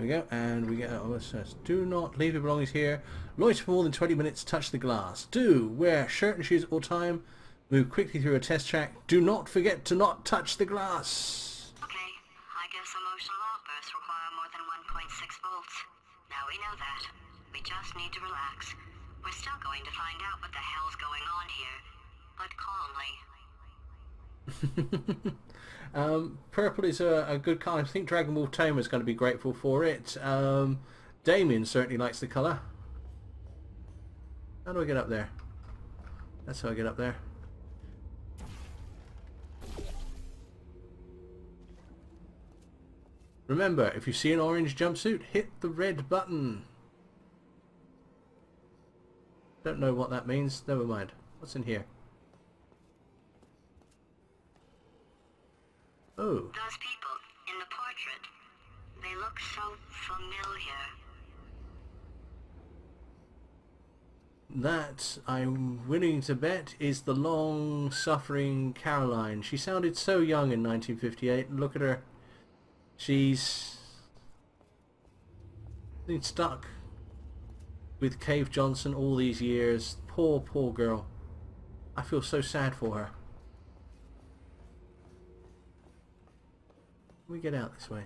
There we go, and we get oh, it says, do not leave your belongings here. Loiter for more than 20 minutes, touch the glass. Do wear shirt and shoes at all time. Move quickly through a test track. Do not forget to not touch the glass. Okay, I guess emotional outbursts require more than 1.6 volts. Now we know that. We just need to relax. We're still going to find out what the hell's going on here, but calmly. um, purple is a, a good colour. I think Dragon Wolf Tamer is going to be grateful for it. Um, Damien certainly likes the colour. How do I get up there? That's how I get up there. Remember, if you see an orange jumpsuit, hit the red button. Don't know what that means. Never mind. What's in here? Oh. Those people in the portrait, they look so familiar. That, I'm willing to bet, is the long-suffering Caroline. She sounded so young in 1958. Look at her. She's stuck with Cave Johnson all these years. Poor, poor girl. I feel so sad for her. Can we get out this way?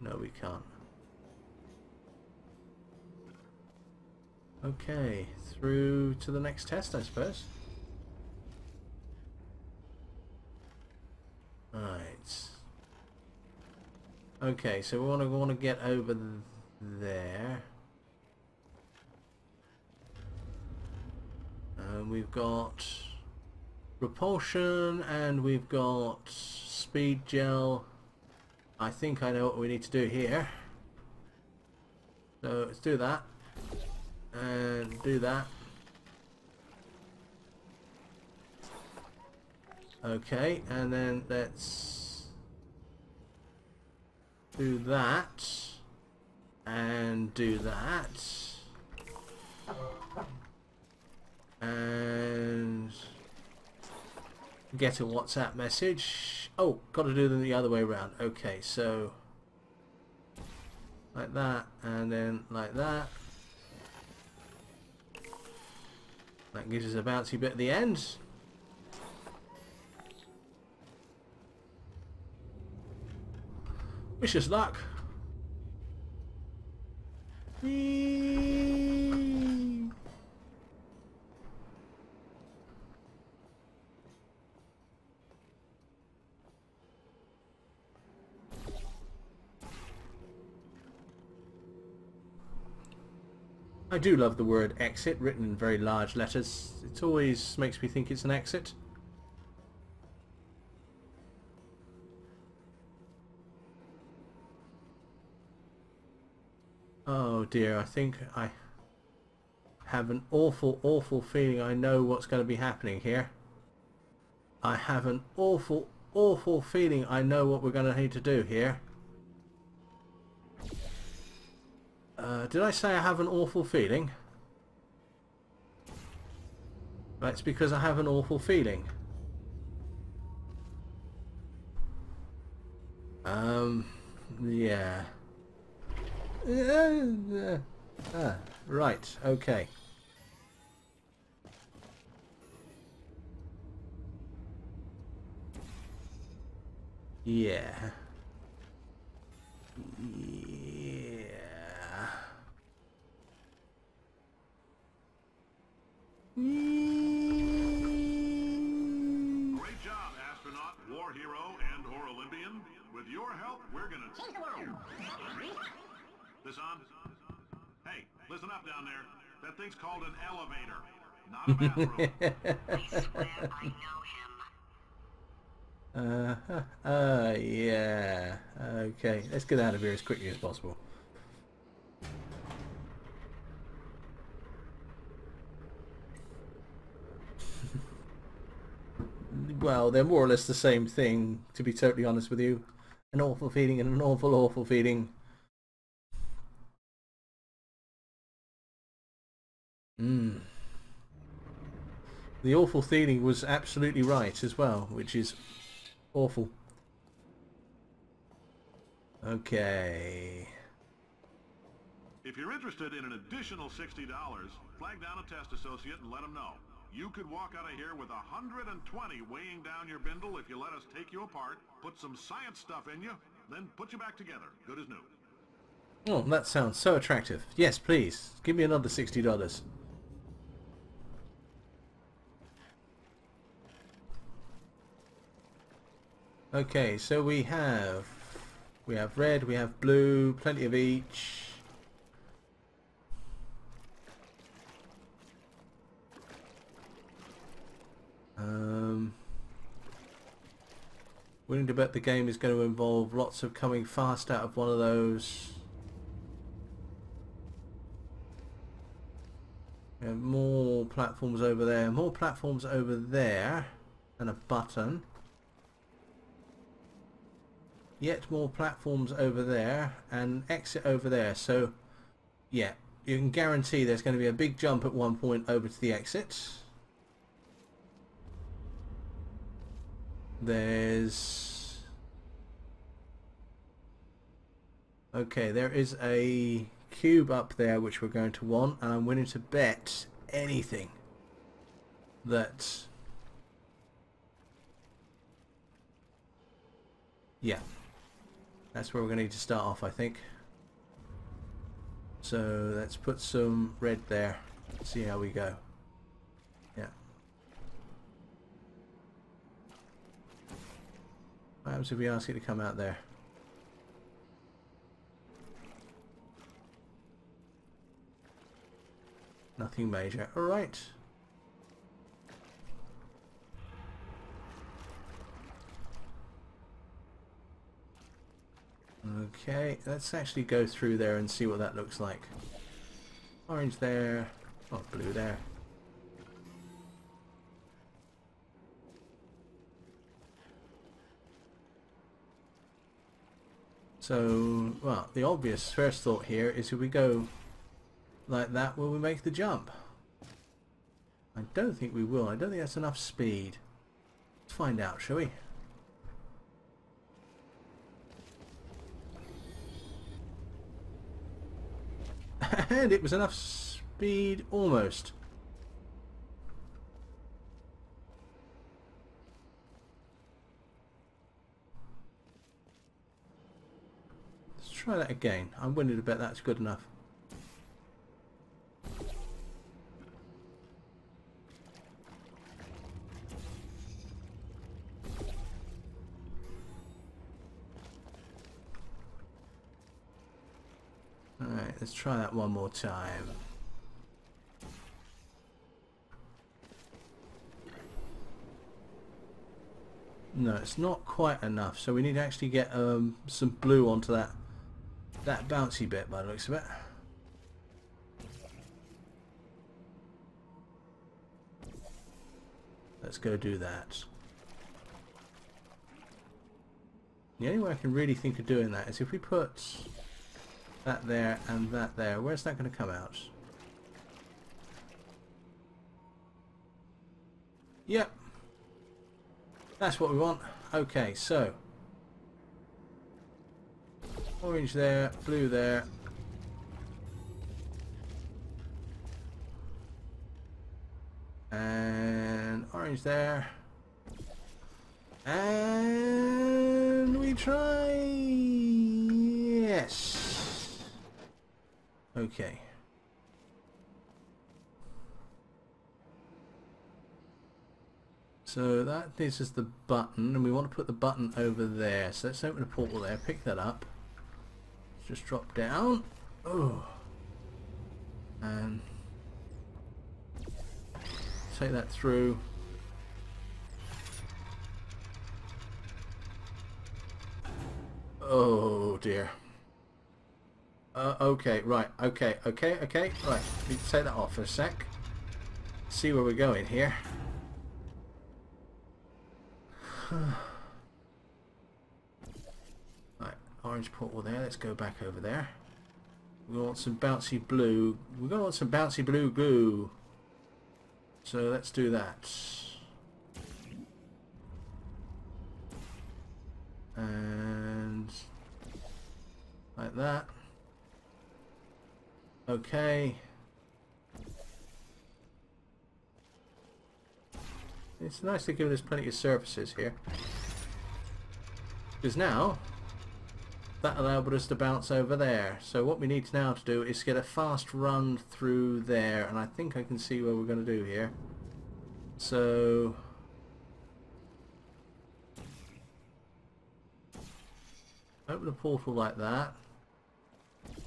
No, we can't. Okay, through to the next test, I suppose. Right. Okay, so we want to want to get over there. We've got repulsion and we've got speed gel. I think I know what we need to do here. So let's do that. And do that. Okay, and then let's do that. And do that. And get a WhatsApp message. Oh, got to do them the other way around. Okay, so like that, and then like that. That gives us a bouncy bit at the end. Wish us luck. Whee! I do love the word exit written in very large letters. It always makes me think it's an exit. Oh dear, I think I have an awful, awful feeling I know what's going to be happening here. I have an awful, awful feeling I know what we're going to need to do here. Uh, did I say I have an awful feeling? That's because I have an awful feeling. Um, yeah. Uh, ah, right, okay. Yeah. An elevator, not a bathroom. I swear I know him. Uh, uh, yeah. Okay, let's get out of here as quickly as possible. well, they're more or less the same thing, to be totally honest with you. An awful feeling and an awful, awful feeling. Mm. The awful feeling was absolutely right as well, which is awful. Okay. If you're interested in an additional $60, flag down a test associate and let them know. You could walk out of here with 120 weighing down your bindle if you let us take you apart, put some science stuff in you, then put you back together, good as new. Oh, that sounds so attractive. Yes, please. Give me another $60. Okay, so we have we have red, we have blue, plenty of each. Um, willing to bet the game is going to involve lots of coming fast out of one of those. More platforms over there, more platforms over there, and a button. Yet more platforms over there, and exit over there. So, yeah, you can guarantee there's going to be a big jump at one point over to the exit. There's... Okay, there is a cube up there which we're going to want and I'm willing to bet anything that yeah that's where we're going to need to start off I think. So let's put some red there. See how we go. Yeah. What happens if we ask it to come out there? Nothing major. Alright. Okay, let's actually go through there and see what that looks like. Orange there, oh blue there. So, well, the obvious first thought here is if we go like that will we make the jump? I don't think we will. I don't think that's enough speed. Let's find out, shall we? It was enough speed almost. Let's try that again. I'm willing to bet that's good enough. Try that one more time. No, it's not quite enough, so we need to actually get um, some blue onto that that bouncy bit by the looks of it. Let's go do that. The only way I can really think of doing that is if we put that there and that there. Where's that going to come out? Yep. That's what we want. Okay, so. Orange there, blue there. And orange there. And we try... Yes. Okay. So that that is the button, and we want to put the button over there. So let's open a portal there, pick that up. Just drop down. Oh. And take that through. Oh dear. Uh, okay, right, okay, okay, okay, right. To take that off for a sec. See where we're going here. right, orange portal there. Let's go back over there. We want some bouncy blue. We're gonna want some bouncy blue glue. So let's do that. And like that. Okay. It's nice to give us plenty of surfaces here. Because now, that allowed us to bounce over there. So what we need now to do is get a fast run through there. And I think I can see what we're going to do here. So... Open a portal like that.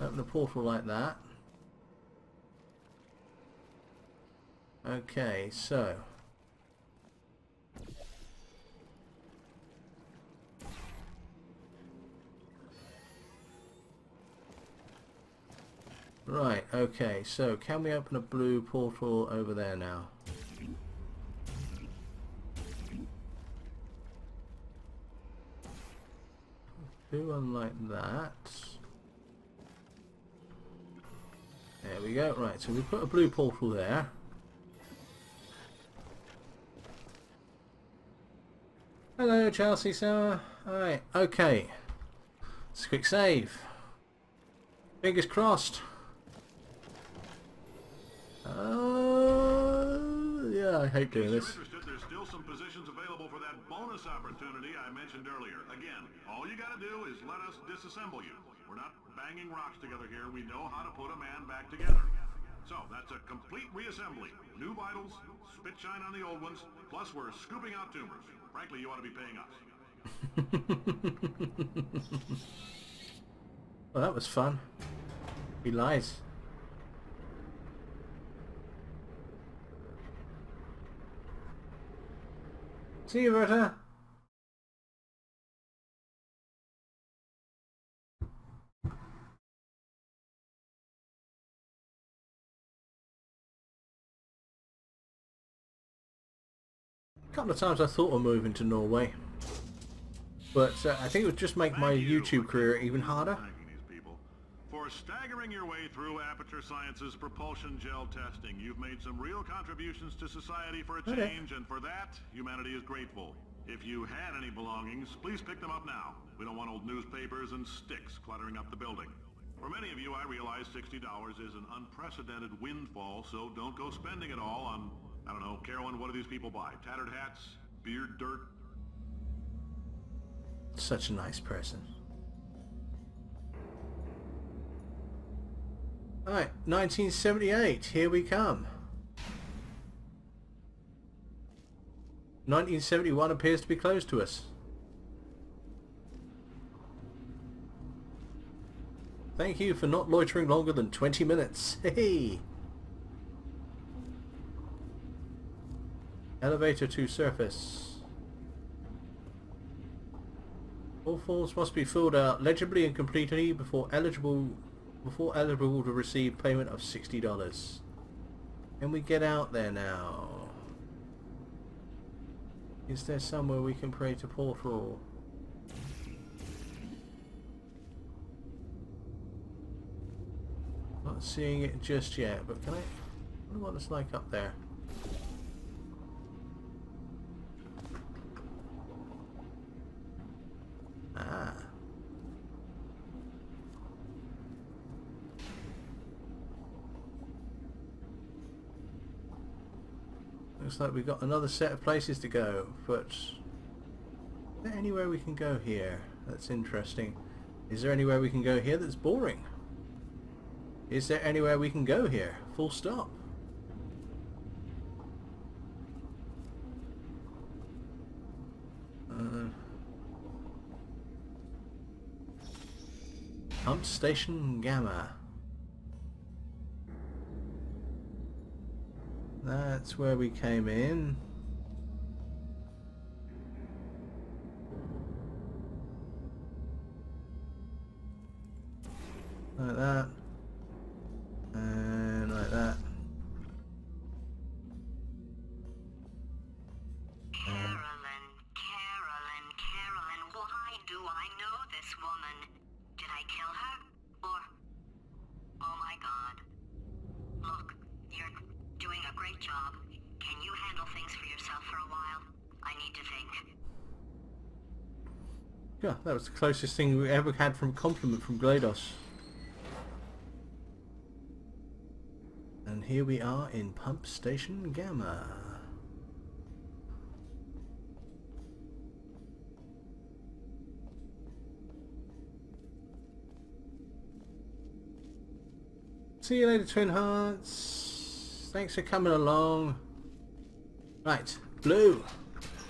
Open a portal like that. Okay, so... Right, okay, so can we open a blue portal over there now? Do one like that. There we go, right, so we put a blue portal there. Hello, Chelsea Summer. Alright, okay. Let's quick save. Fingers crossed. Uh, yeah, I hate doing this. there's still some positions available for that bonus opportunity I mentioned earlier. Again, all you gotta do is let us disassemble you. We're not banging rocks together here. We know how to put a man back together. So, that's a complete reassembly. New vitals, spit shine on the old ones, plus we're scooping out tumors. Frankly, you ought to be paying us. Well, that was fun. He lies. See you, Berta. A couple of times I thought of moving to Norway, but uh, I think it would just make my YouTube career even harder. Thanking these people. For staggering your way through Aperture Science's propulsion gel testing, you've made some real contributions to society for a Okay. change, and for that, humanity is grateful. If you had any belongings, please pick them up now. We don't want old newspapers and sticks cluttering up the building. For many of you, I realize $60 is an unprecedented windfall, so don't go spending it all on, I don't know, Caroline, what do these people buy? Tattered hats? Beard dirt? Such a nice person. Alright, 1978, here we come. 1971 appears to be close to us. Thank you for not loitering longer than 20 minutes. Hey! Elevator to surface. All forms must be filled out legibly and completely before eligible before eligible to receive payment of sixty dollars. Can we get out there now? Is there somewhere we can pray to portal? Not seeing it just yet, but can I? I wonder what it's like up there. Looks like we've got another set of places to go, but is there anywhere we can go here? That's interesting. Is there anywhere we can go here that's boring? Is there anywhere we can go here? Full stop. Uh, Pump Station Gamma. That's where we came in. Like that. And like that. Caroline, Caroline, Caroline, why do I know this woman? Did I kill her? Or Oh my god. Look, you're doing a great job. Can you handle things for yourself for a while? I need to think. Yeah, that was the closest thing we ever had from a compliment from GLaDOS. And here we are in Pump Station Gamma. See you later, Twin Hearts. Thanks for coming along. Right, blue,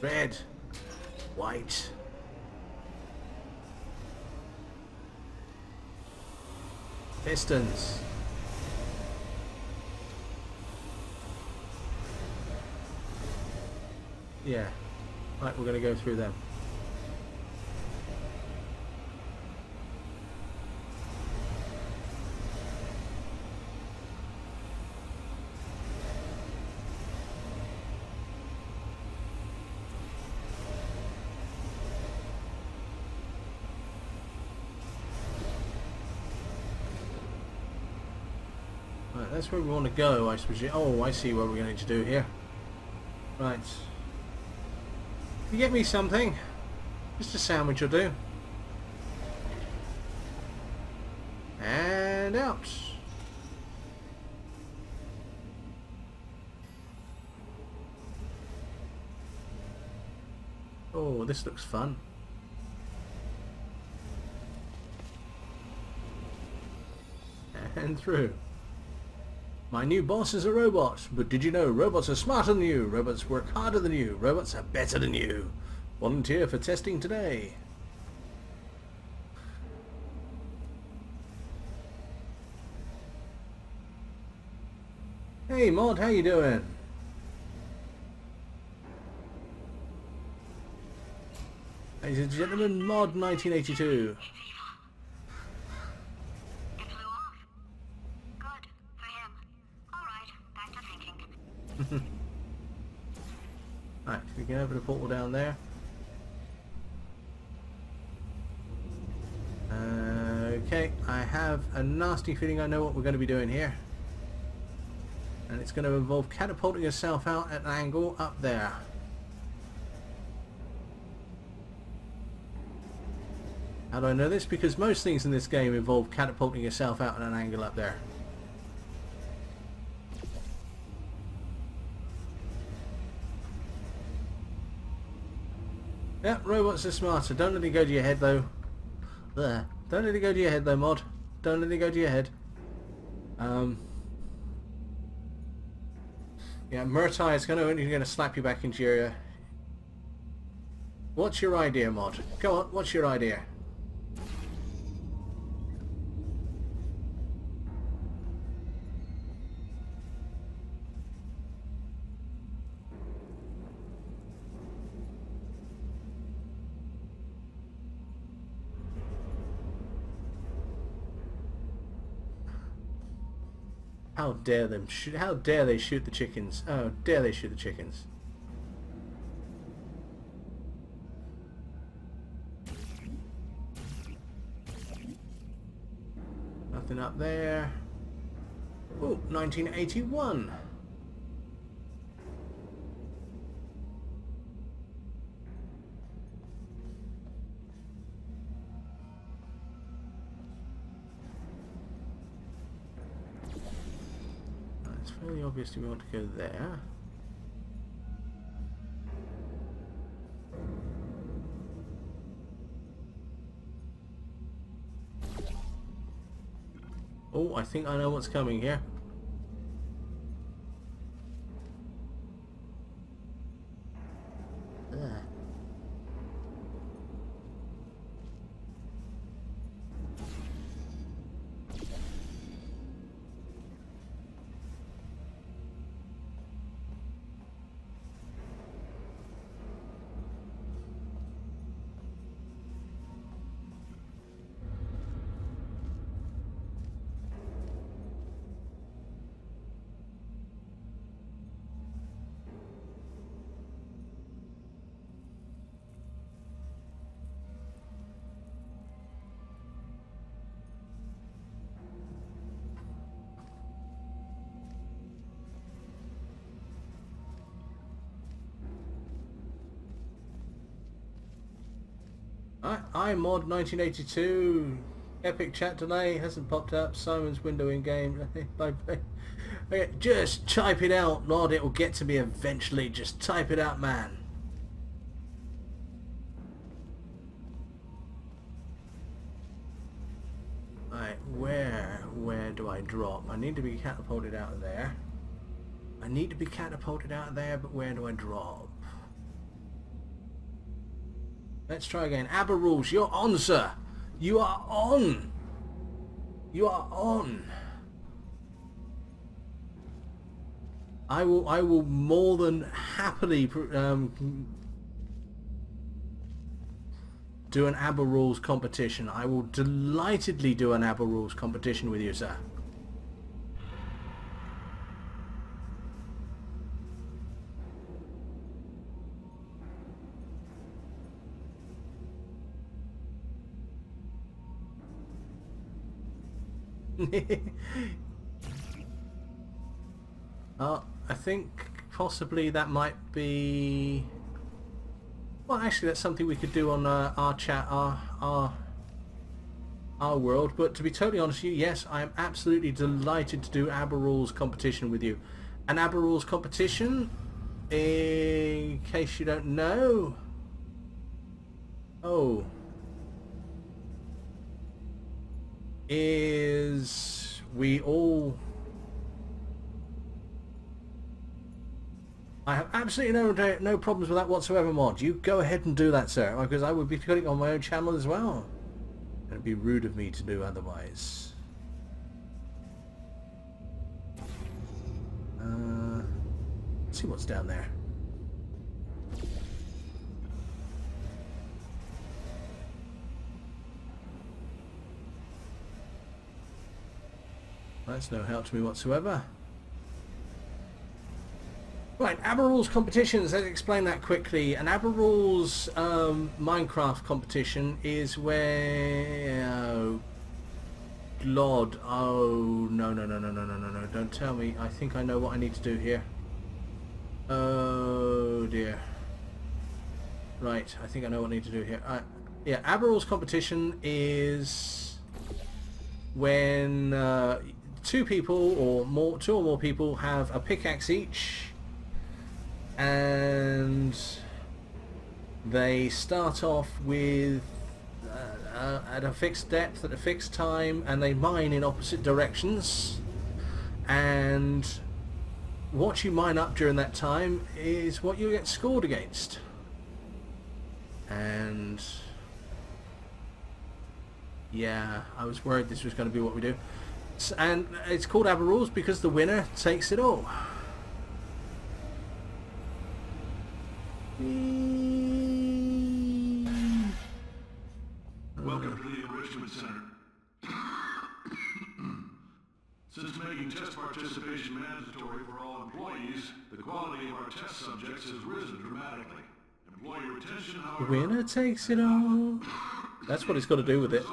red, white. Pistons. Yeah. Right, we're going to go through them. That's where we want to go, I suppose. Oh, I see what we're going to do here. Right. You get me something? Just a sandwich will do. And out. Oh, this looks fun. And through. My new boss is a robot, but did you know robots are smarter than you? Robots work harder than you. Robots are better than you. Volunteer for testing today. Hey Mod, how you doing? Ladies and gentlemen, Mod 1982. It flew off. Good. For him. Alright, back to thinking. Right, we can open the portal down there. Okay, I have a nasty feeling I know what we're going to be doing here. And it's going to involve catapulting yourself out at an angle up there. How do I know this? Because most things in this game involve catapulting yourself out at an angle up there. Yeah, robots are smarter. Don't let it go to your head though. There. Don't let it go to your head though, mod. Don't let it go to your head. Um. Yeah, Murtai is gonna only gonna slap you back into your. Uh, what's your idea, mod? Go on. What's your idea? Dare them shoot? How dare they shoot the chickens? Oh, dare they shoot the chickens? Nothing up there. Oh, 1981. It's fairly obvious we want to go there. Oh, I think I know what's coming here. I, I mod 1982. Epic chat delay hasn't popped up. Simon's window in game. Okay, just type it out, Lord. It will get to me eventually. Just type it out, man. Right, where, where do I drop? I need to be catapulted out of there. I need to be catapulted out of there, but where do I drop? Let's try again. ABBA rules, you're on, sir. You are on. You are on. I will. I will more than happily um, do an ABBA rules competition. I will delightedly do an ABBA rules competition with you, sir. uh, I think possibly that might be... Well, actually, that's something we could do on uh, our chat, our, our our world. But to be totally honest with you, yes, I am absolutely delighted to do ABBA Rules competition with you. An ABBA Rules competition, in case you don't know... Oh, is we all I have absolutely no no problems with that whatsoever mod. You go ahead and do that sir because I would be putting on my own channel as well. It'd be rude of me to do otherwise. Uh, see what's down there. That's no help to me whatsoever. Right, ABBA Rules competitions, let's explain that quickly. An ABBA Rules um, Minecraft competition is where... Oh, Lord, oh, no, no, no, no, no, no, no, no, don't tell me. I think I know what I need to do here. Oh, dear. Right, I think I know what I need to do here. Uh, yeah, ABBA Rules competition is when uh, two people or more, two or more people have a pickaxe each, and they start off with uh, uh, at a fixed depth at a fixed time, and they mine in opposite directions, and what you mine up during that time is what you get scored against. And yeah, I was worried this was going to be what we do and it's called ABBA Rules because the winner takes it all. Welcome to the Enrichment Center. Since making test participation mandatory for all employees, the quality of our test subjects has risen dramatically. Employee retention, however... Winner takes it all. That's what it's got to do with it.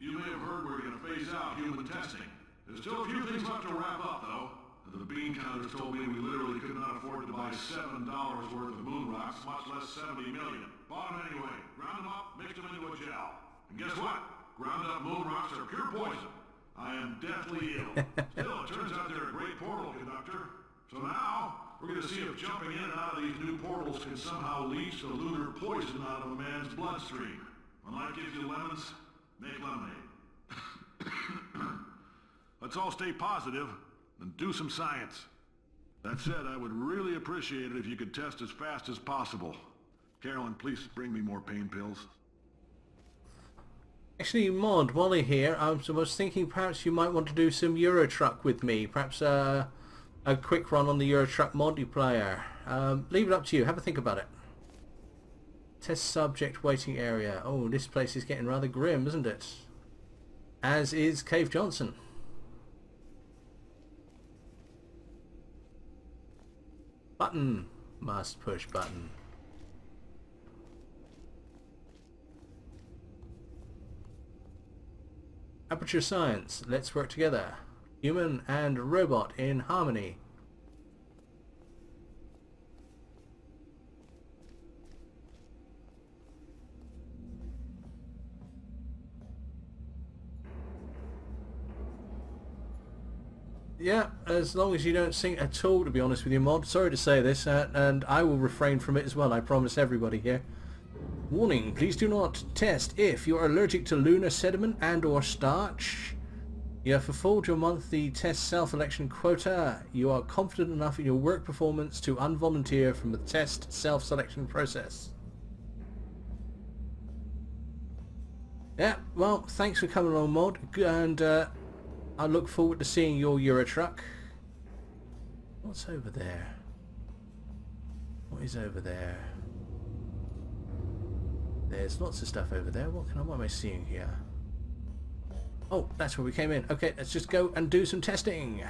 You may have heard we're going to phase out human testing. There's still a few things left to wrap up, though. The bean counters told me we literally could not afford to buy $7 worth of moon rocks, much less 70 million. Bought them anyway. Ground them up, mixed them into a gel. And guess what? Ground up moon rocks are pure poison. I am deathly ill. Still, it turns out they're a great portal conductor. So now, we're going to see if jumping in and out of these new portals can somehow leach the lunar poison out of a man's bloodstream. When life gives you lemons, make lemonade. Let's all stay positive and do some science. That said, I would really appreciate it if you could test as fast as possible. Caroline, please bring me more pain pills. Actually, Mod, while you're here, I was thinking perhaps you might want to do some Euro Truck with me. Perhaps uh, a quick run on the Euro Truck multiplayer. Um, leave it up to you. Have a think about it. Test subject waiting area. Oh, this place is getting rather grim, isn't it? As is Cave Johnson. Button. Must push button. Aperture Science. Let's work together. Human and robot in harmony. Yeah, as long as you don't sing at all, to be honest with you, Mod. Sorry to say this, uh, and I will refrain from it as well, I promise everybody here. Warning, please do not test if you're allergic to lunar sediment and or starch. You have fulfilled your monthly test self-election quota. You are confident enough in your work performance to unvolunteer from the test self-selection process. Yeah, well, thanks for coming along, Mod, and uh, I look forward to seeing your Euro truck. What's over there? What is over there? There's lots of stuff over there. What can what am I seeing here? Oh, that's where we came in. Okay, let's just go and do some testing.